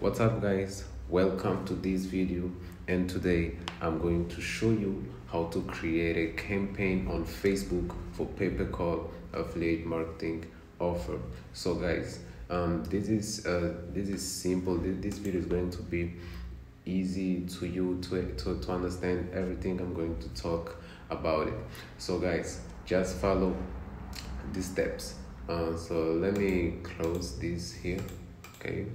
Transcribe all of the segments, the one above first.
what's up guys? Welcome to this video and today i'm going to show you how to create a campaign on facebook for pay-per-call affiliate marketing offer. So guys um, this is uh, this is simple. This, video is going to be easy to you to, to, to understand everything i'm going to talk about it. So guys just follow the steps. Uh, so let me close this here okay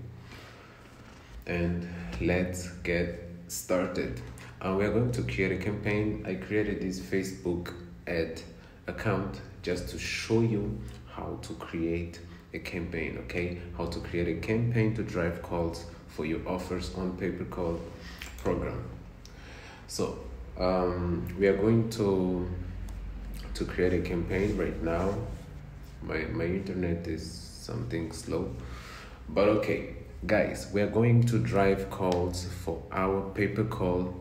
and let's get started. Uh, we are going to create a campaign. I created this facebook ad account just to show you how to create a campaign okay? How to create a campaign to drive calls for your offers on pay-per-call program. So um, we are going to to create a campaign right now. My my internet is something slow but okay guys we are going to drive calls for our pay-per-call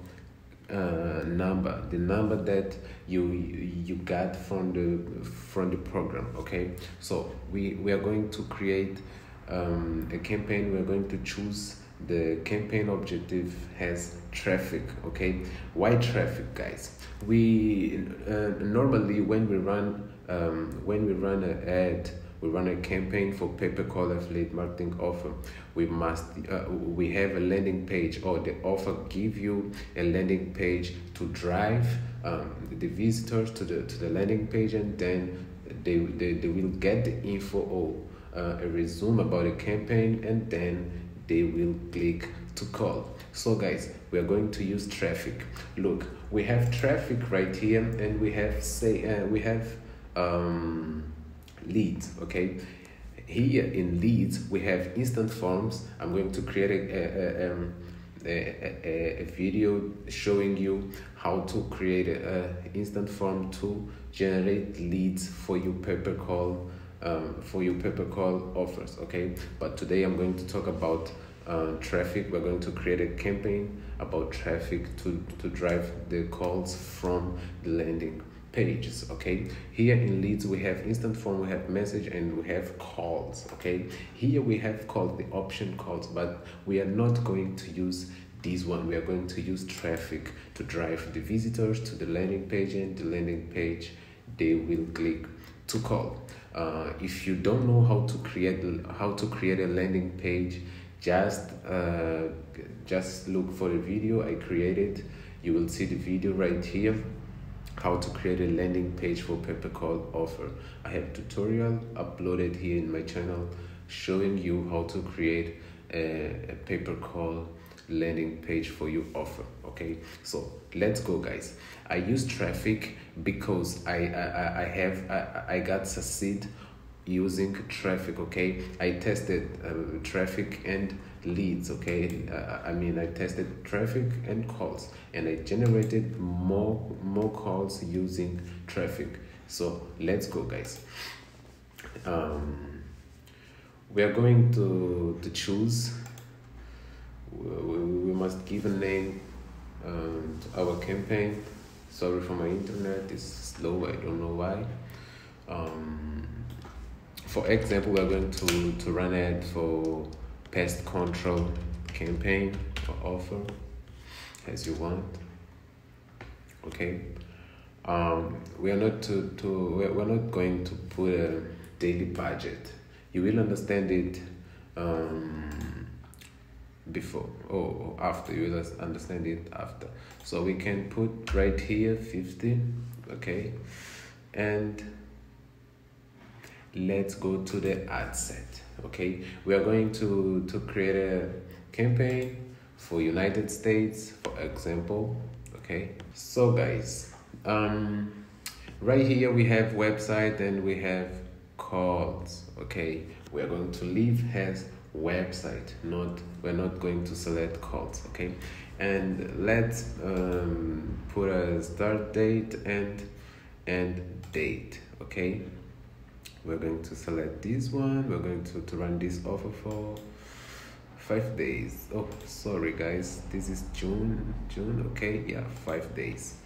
uh, number the number that you you got from the from the program okay? So we we are going to create um, a campaign. We're going to choose the campaign objective has traffic okay? Why traffic guys? We uh, normally when we run um, when we run an ad we run a campaign for pay-per-call affiliate marketing offer. We must uh, we have a landing page or the offer give you a landing page to drive um, the visitors to the to the landing page and then they, they, they will get the info or uh, a resume about the campaign and then they will click to call. So guys we are going to use traffic. Look we have traffic right here and we have say uh, we have um, leads okay? Here in leads we have instant forms. I'm going to create a, a, a, um, a, a, video showing you how to create an instant form to generate leads for your pay-per-call um, for your pay-per-call offers okay? But today i'm going to talk about uh, traffic. We're going to create a campaign about traffic to to drive the calls from the landing pages okay? Here in leads we have instant form we have message and we have calls okay? Here we have called the option calls but we are not going to use this one. We are going to use traffic to drive the visitors to the landing page and the landing page they will click to call. Uh, if you don't know how to create how to create a landing page just uh, just look for the video i created. You will see the video right here how to create a landing page for pay-per-call offer. I have tutorial uploaded here in my channel showing you how to create a, a pay-per-call landing page for your offer okay? So let's go guys. I use traffic because i i, I have I, I got succeed using traffic okay? I tested uh, traffic and leads okay? Uh, i mean i tested traffic and calls and i generated more more calls using traffic. So let's go guys. Um, we are going to to choose. We, we must give a name um, to our campaign. Sorry for my internet it's slow i don't know why. Um, for example we're going to to run ad for pest control campaign or offer as you want okay? Um, we are not to, to we're not going to put a daily budget. You will understand it um, before or after you will understand it after. So we can put right here 50 okay? And let's go to the ad set okay we are going to to create a campaign for united states for example. Okay so guys um right here we have website and we have calls. Okay we are going to leave as website not we're not going to select calls. Okay and let's um, put a start date and and date. Okay we're going to select this one. We're going to, to run this offer for five days. Oh sorry guys. This is june. June? Okay yeah five days.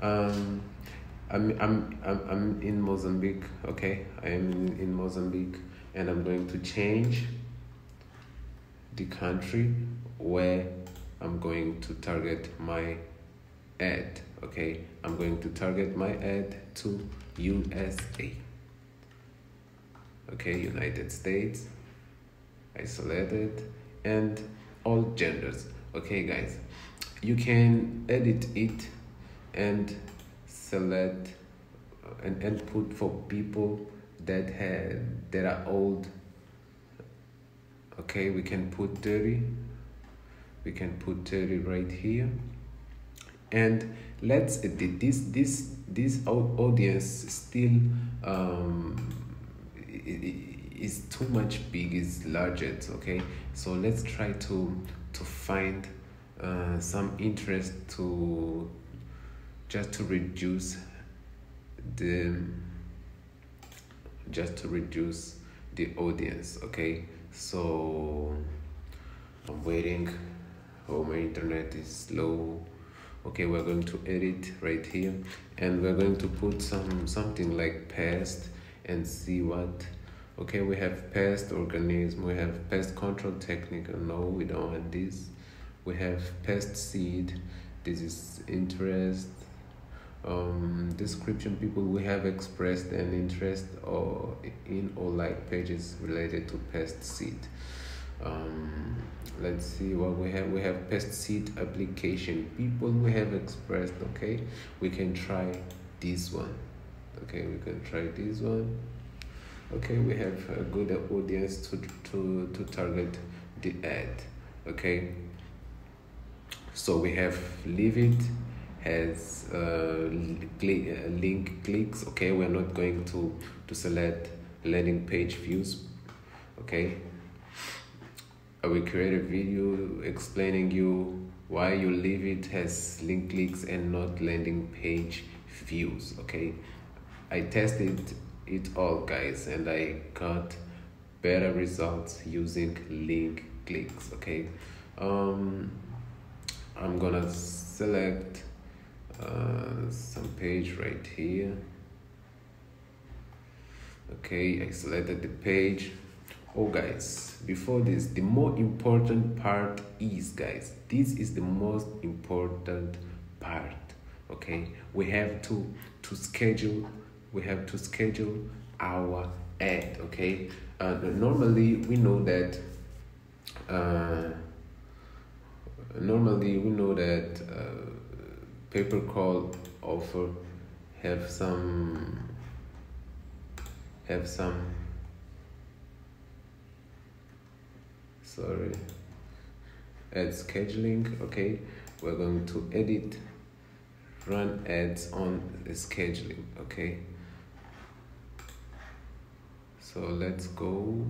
Um i'm i'm i'm, I'm in mozambique okay? I am in, in mozambique and i'm going to change the country where I'm going to target my ad. Okay, I'm going to target my ad to USA. Okay, United States. isolated and all genders. Okay, guys, you can edit it and select an and put for people that had that are old okay we can put 30 we can put 30 right here and let's this this this audience still um is too much big is larger okay? So let's try to to find uh, some interest to just to reduce the just to reduce the audience okay? So i'm waiting. Oh my internet is slow. Okay we're going to edit right here. And we're going to put some something like pest and see what okay we have pest organism we have pest control technique no we don't want this. We have pesticide this is interest um, description people we have expressed an interest or in or like pages related to pesticide. Um, let's see what we have. We have pesticide application. People we have expressed okay we can try this one okay we can try this one. Okay we have a good audience to to to target the ad okay? So we have leave it has uh, link clicks okay? We're not going to to select landing page views okay? I will create a video explaining you why you leave it has link clicks and not landing page views okay I tested it all guys and I got better results using link clicks okay? Um I'm gonna select uh, some page right here. Okay I selected the page. Oh guys before this the more important part is guys this is the most important part okay? We have to to schedule we have to schedule our ad okay? Uh, normally we know that uh, normally we know that uh, pay per call offer have some have some sorry ad scheduling okay? We're going to edit run ads on the scheduling okay so let's go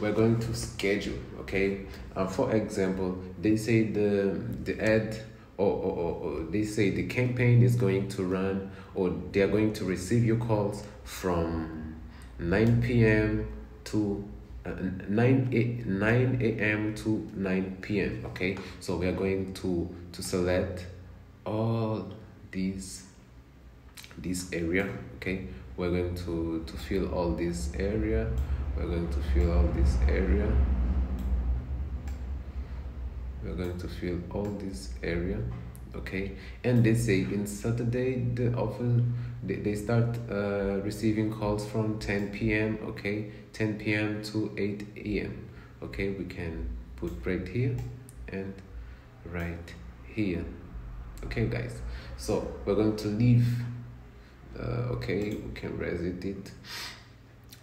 we're going to schedule okay uh, for example they say the the ad or, or, or, they say the campaign is going to run or they're going to receive your calls from 9 p.m. to uh, 9 a, 9 a.m. to 9 p.m. okay so we are going to to select all these this area okay? We're going to to fill all this area. We're going to fill all this area. We're going to fill all this area okay? And they say in saturday the offer they, they start uh, receiving calls from 10 p.m okay? 10 p.m to 8 a.m okay? We can put right here and right here okay guys? So we're going to leave uh, okay we can reset it.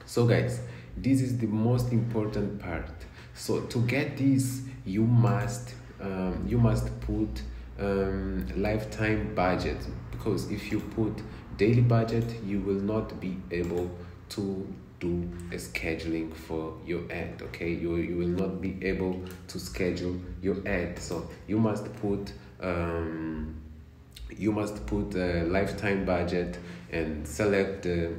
So guys this is the most important part. So to get this you must um, you must put um, lifetime budget. Because if you put daily budget you will not be able to do a scheduling for your ad okay? You, you will not be able to schedule your ad. So you must put um, you must put a lifetime budget and select the,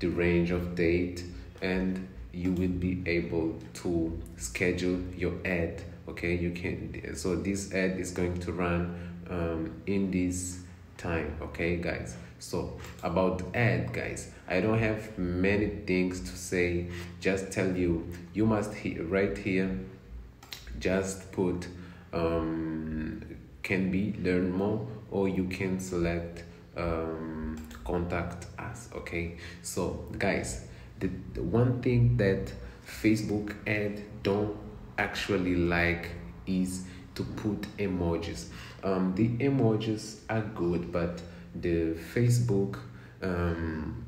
the range of date and you will be able to schedule your ad okay? You can so this ad is going to run um, in this time okay guys? So about ad guys i don't have many things to say. Just tell you you must he- right here just put um, can be learn more or you can select um, contact us okay? So guys the, the one thing that facebook ad don't actually like is to put emojis. Um, the emojis are good but the facebook um,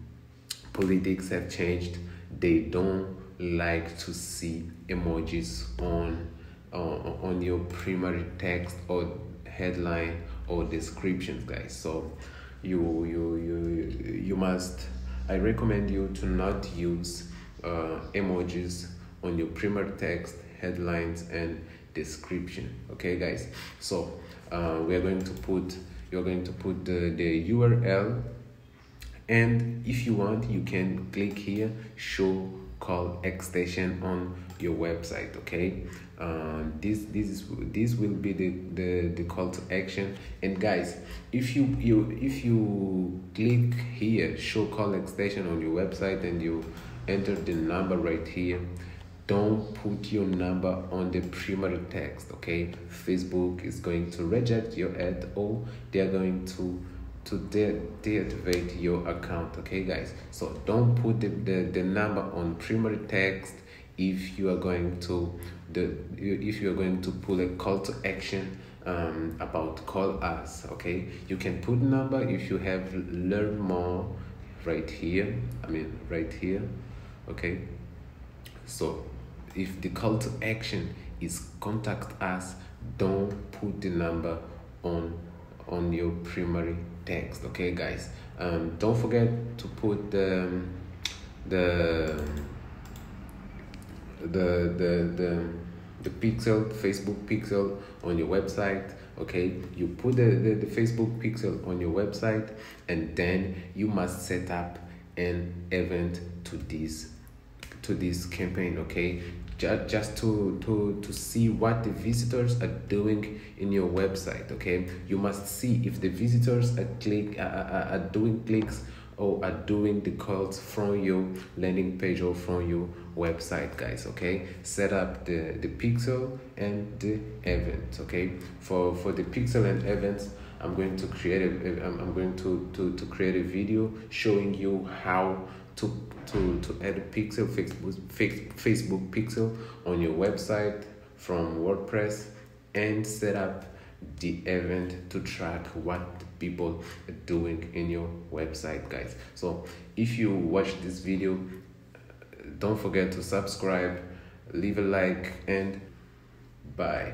politics have changed. They don't like to see emojis on uh, on your primary text or headline or descriptions guys. So you you you you must i recommend you to not use uh, emojis on your primary text headlines and description. Okay guys? So uh, we are going to put you're going to put the, the url and if you want you can click here show call extension on your website okay? Uh, this this is this will be the, the the call to action. And guys if you you if you click here show call extension on your website and you enter the number right here don't put your number on the primary text okay? Facebook is going to reject your ad or they're going to to de- deactivate your account okay guys? So don't put the, the, the number on primary text if you are going to the if you are going to pull a call to action um, about call us okay? You can put number if you have learn more right here i mean right here okay? So if the call to action is contact us don't put the number on on your primary text okay guys? Um, don't forget to put the the the the the, the pixel facebook pixel on your website okay? You put the, the, the facebook pixel on your website and then you must set up an event to this to this campaign okay? Just, just to, to to see what the visitors are doing in your website okay? You must see if the visitors are click are, are doing clicks or are doing the calls from your landing page or from your website guys okay? Set up the the pixel and the event okay? For for the pixel and events i'm going to create a i'm going to to to create a video showing you how to to to add a pixel facebook facebook pixel on your website from wordpress and set up the event to track what people doing in your website guys. So if you watch this video don't forget to subscribe leave a like and bye